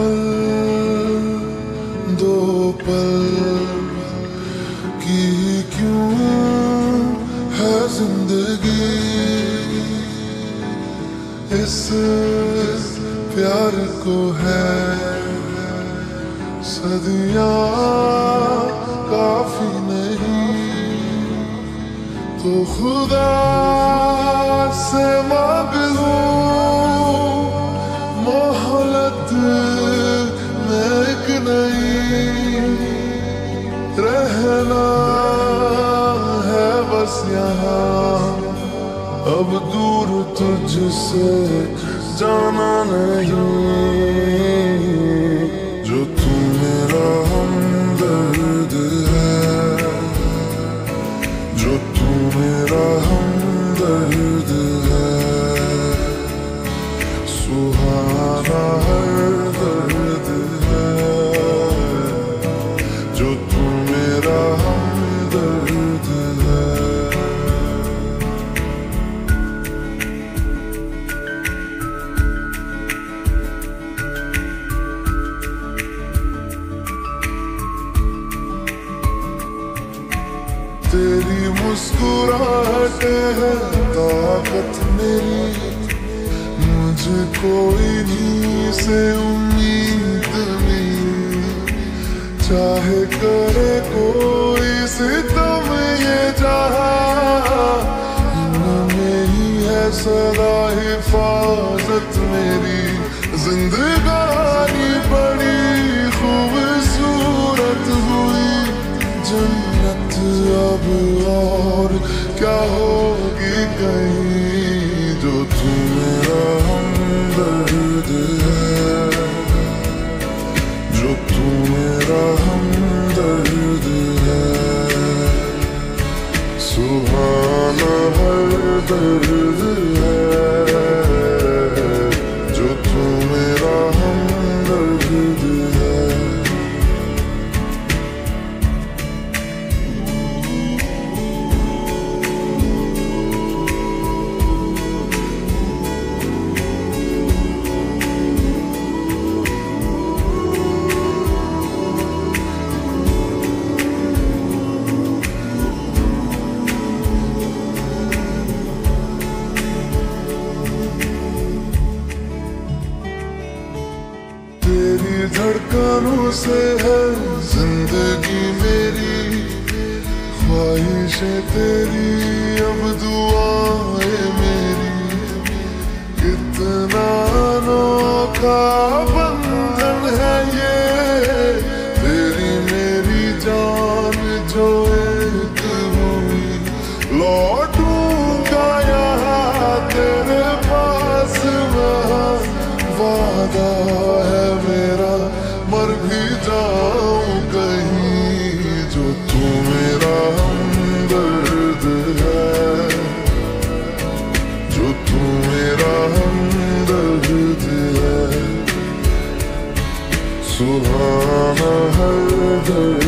پل، دو پل، کی کیوں ہے زندگی؟ اس پیار کو ہے صدیاں کافی نہیں، تو خدا سے مانگ لوں۔ نہیں رہنا ہے بس یہاں۔ اب دور تجھ سے جانا نہیں۔ جو تم میرا ہم مسکراہٹ ہے طاقت میری۔ مجھے کوئی نہیں سے امید میری چاہے کرے کوئی ستم یہ جہاں۔ میں ہی ہے سدا حفاظت میری۔ زندگانی بڑی خوبصورت کیا ہوگی کہیں جو تو ہمدرد ہے؟ جو تو میرا ہمدرد ہے۔ سبحانہ ہر درد ہے۔ کی دھڑکنوں سے ہے زندگی میری خواہش تیری اب دعا ہے میری۔ اتنا نوکا Good.